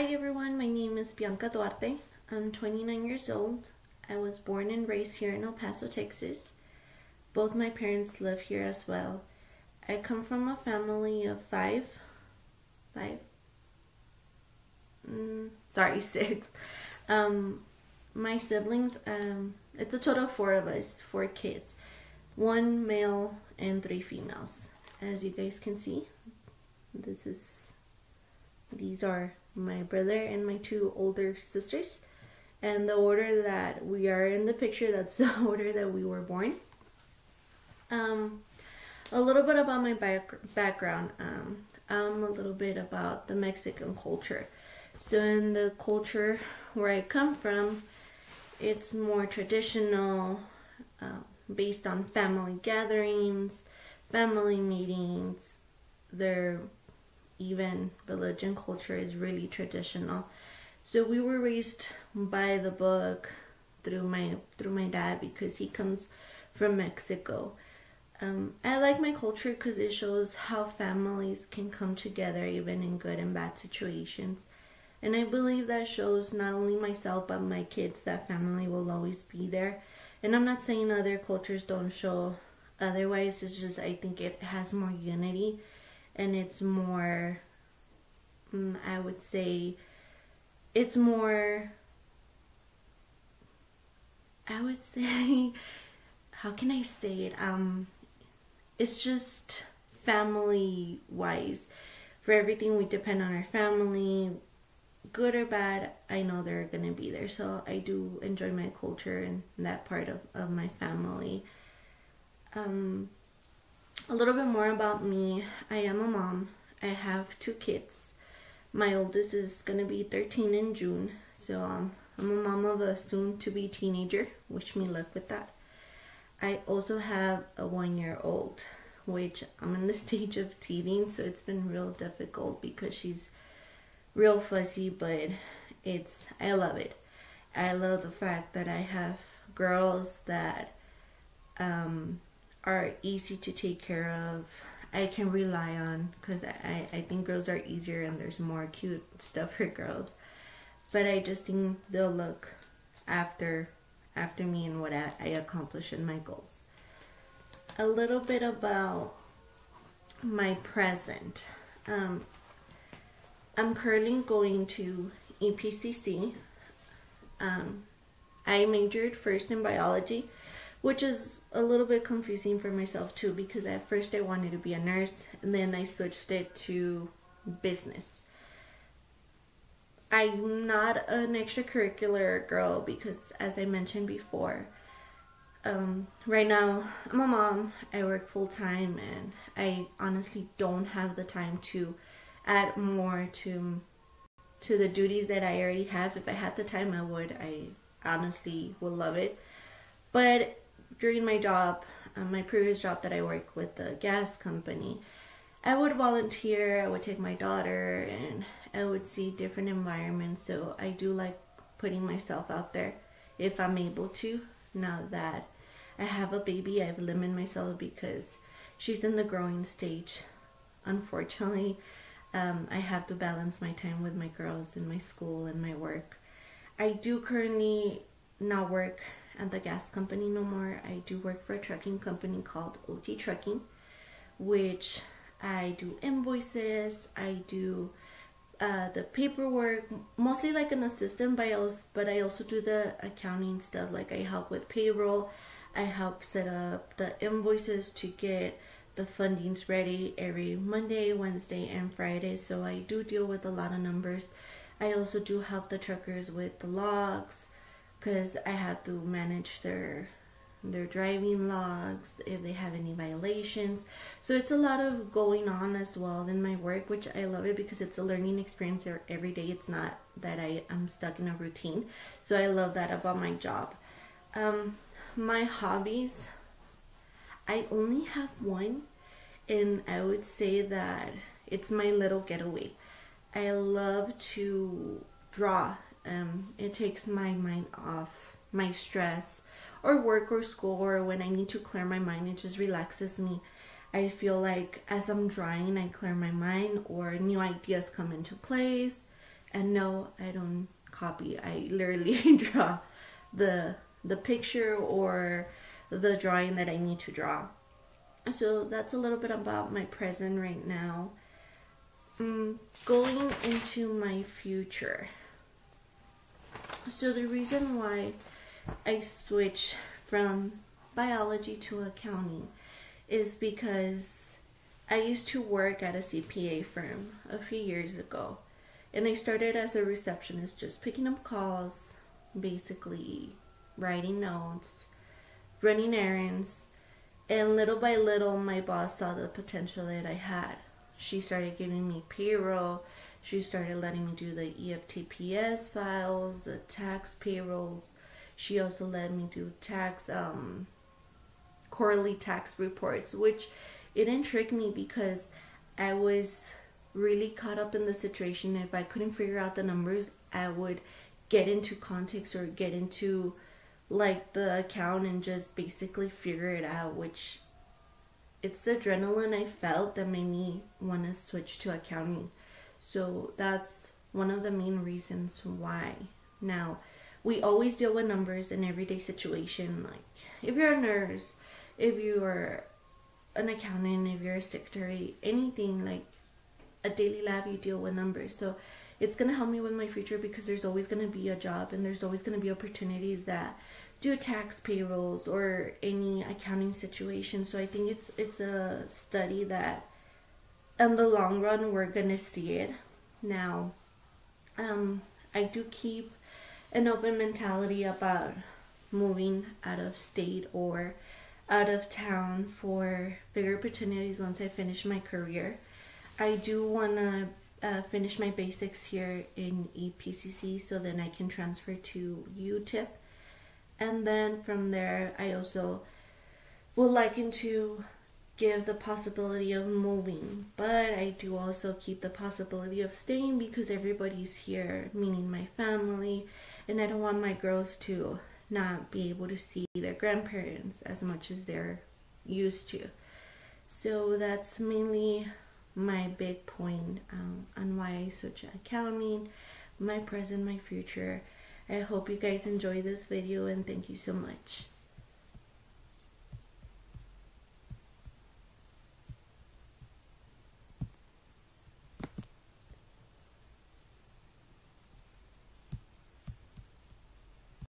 Hi everyone, my name is Bianca Duarte. I'm 29 years old. I was born and raised here in El Paso, Texas. Both my parents live here as well. I come from a family of five, five, mm, sorry, six. Um, my siblings, um, it's a total of four of us, four kids, one male and three females. As you guys can see, this is, these are my brother and my two older sisters. And the order that we are in the picture, that's the order that we were born. Um, a little bit about my back background. Um, um, a little bit about the Mexican culture. So in the culture where I come from, it's more traditional, uh, based on family gatherings, family meetings. Their even religion culture is really traditional. So we were raised by the book through my through my dad because he comes from Mexico. Um, I like my culture because it shows how families can come together even in good and bad situations. And I believe that shows not only myself but my kids that family will always be there. And I'm not saying other cultures don't show otherwise, it's just I think it has more unity and it's more, mm, I would say, it's more, I would say, how can I say it? Um, it's just family wise. For everything, we depend on our family good or bad, I know they're gonna be there. So I do enjoy my culture and that part of, of my family. Um, a little bit more about me. I am a mom. I have two kids. My oldest is gonna be 13 in June. So um, I'm a mom of a soon to be teenager. Wish me luck with that. I also have a one year old, which I'm in the stage of teething, so it's been real difficult because she's real fussy, but it's I love it. I love the fact that I have girls that um, are easy to take care of. I can rely on because I, I think girls are easier and there's more cute stuff for girls. But I just think they'll look after after me and what I, I accomplish in my goals. A little bit about my present. Um, I'm currently going to EPCC. Um, I majored first in biology, which is a little bit confusing for myself too because at first I wanted to be a nurse and then I switched it to business. I'm not an extracurricular girl because, as I mentioned before, um, right now I'm a mom, I work full time, and I honestly don't have the time to add more to to the duties that I already have. If I had the time, I would. I honestly would love it. But during my job, um, my previous job that I worked with the gas company, I would volunteer. I would take my daughter, and I would see different environments. So I do like putting myself out there if I'm able to. Now that I have a baby, I've limited myself because she's in the growing stage. Unfortunately, um, I have to balance my time with my girls and my school and my work. I do currently not work at the gas company no more. I do work for a trucking company called OT Trucking, which I do invoices, I do uh, the paperwork, mostly like an assistant, but I, also, but I also do the accounting stuff. Like I help with payroll, I help set up the invoices to get the funding's ready every Monday, Wednesday, and Friday. So I do deal with a lot of numbers. I also do help the truckers with the logs because I have to manage their their driving logs if they have any violations so it's a lot of going on as well in my work which i love it because it's a learning experience every day it's not that i am stuck in a routine so i love that about my job um, my hobbies I only have one, and I would say that it's my little getaway. I love to draw. Um, it takes my mind off my stress or work or school or when I need to clear my mind. It just relaxes me. I feel like as I'm drawing, I clear my mind or new ideas come into place. And no, I don't copy. I literally draw the the picture or the drawing that I need to draw. So that's a little bit about my present right now. Mm, going into my future. So the reason why I switched from biology to accounting is because I used to work at a CPA firm a few years ago. And I started as a receptionist, just picking up calls, basically writing notes, running errands. And little by little, my boss saw the potential that I had. She started giving me payroll. She started letting me do the EFTPS files, the tax payrolls. She also let me do tax, um, quarterly tax reports, which it intrigued me because I was really caught up in the situation. If I couldn't figure out the numbers, I would get into context or get into like the account and just basically figure it out, which it's the adrenaline I felt that made me want to switch to accounting. So that's one of the main reasons why. Now, we always deal with numbers in everyday situation. Like if you're a nurse, if you're an accountant, if you're a secretary, anything like a daily lab, you deal with numbers. So it's gonna help me with my future because there's always gonna be a job and there's always gonna be opportunities that do tax payrolls or any accounting situation. So I think it's it's a study that in the long run we're gonna see it. Now, um, I do keep an open mentality about moving out of state or out of town for bigger opportunities once I finish my career. I do want to uh, finish my basics here in EPCC so then I can transfer to UTEP. And then from there, I also will like to give the possibility of moving, but I do also keep the possibility of staying because everybody's here, meaning my family, and I don't want my girls to not be able to see their grandparents as much as they're used to. So that's mainly my big point um, on why I switch accounting, my present, my future. I hope you guys enjoy this video and thank you so much.